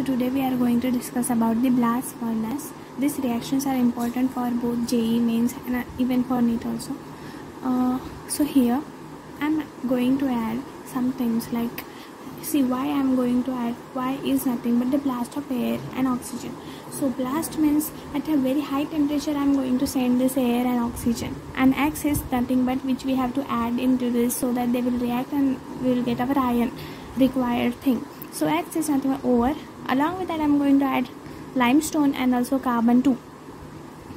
So today we are going to discuss about the blast furnace. These reactions are important for both JEE mains and uh, even for NEET also. Uh, so here I'm going to add some things like see why I'm going to add why is nothing but the blast of air and oxygen. So blast means at a very high temperature I'm going to send this air and oxygen and X is nothing but which we have to add into this so that they will react and we will get our iron required thing. So X is nothing but over along with that I'm going to add limestone and also carbon too.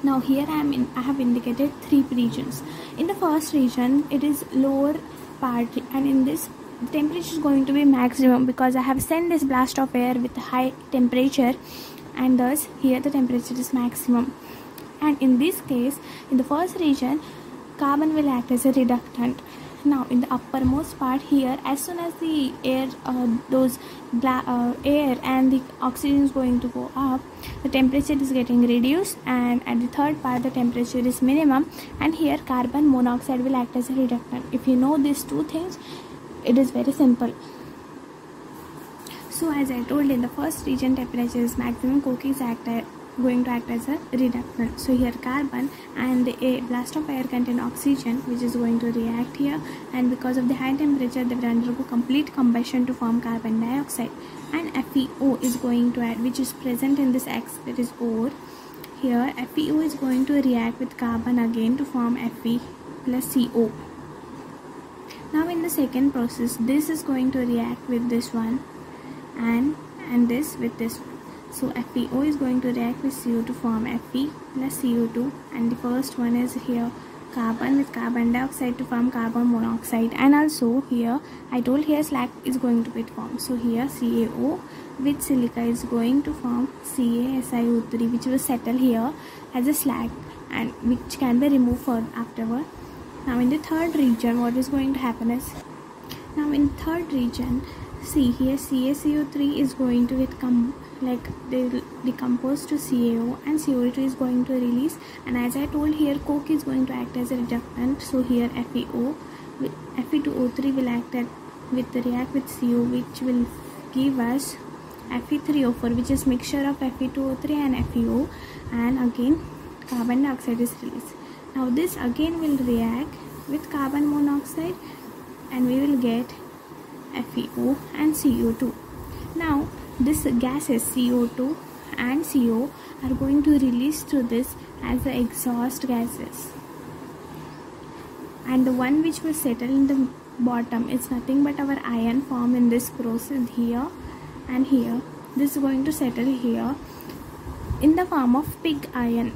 Now here I am in I have indicated three regions. In the first region it is lower part and in this temperature is going to be maximum because I have sent this blast of air with high temperature and thus here the temperature is maximum. And in this case in the first region carbon will act as a reductant now in the uppermost part here as soon as the air uh, those uh, air and the oxygen is going to go up the temperature is getting reduced and at the third part the temperature is minimum. And here carbon monoxide will act as a reductant. If you know these two things it is very simple. So as i told in the first region temperature is maximum. Coke is act going to act as a reductant. So here carbon and a blast of air contain oxygen which is going to react here. And because of the high temperature they will undergo complete combustion to form carbon dioxide. And FeO is going to add which is present in this X that is ore here FeO is going to react with carbon again to form Fe plus CO now in the second process this is going to react with this one and and this with this one so FeO is going to react with CO to form Fe plus CO2 and the first one is here carbon with carbon dioxide to form carbon monoxide. And also here I told here slag is going to be formed. So here CaO with silica is going to form CaSiO3 which will settle here as a slag and which can be removed for afterward. Now in the third region what is going to happen is now in third region see here CaCO3 is going to become like they will decompose to CaO and CO2 is going to release. And as I told here coke is going to act as a reductant. So here FeO Fe2O3 will act at, with react with CO which will give us Fe3O4 which is mixture of Fe2O3 and FeO and again carbon dioxide is released. Now this again will react with carbon monoxide and we will get FeO and CO2 now this gases CO2 and CO are going to release through this as the exhaust gases. And the one which will settle in the bottom is nothing but our iron form in this process here and here. This is going to settle here in the form of pig iron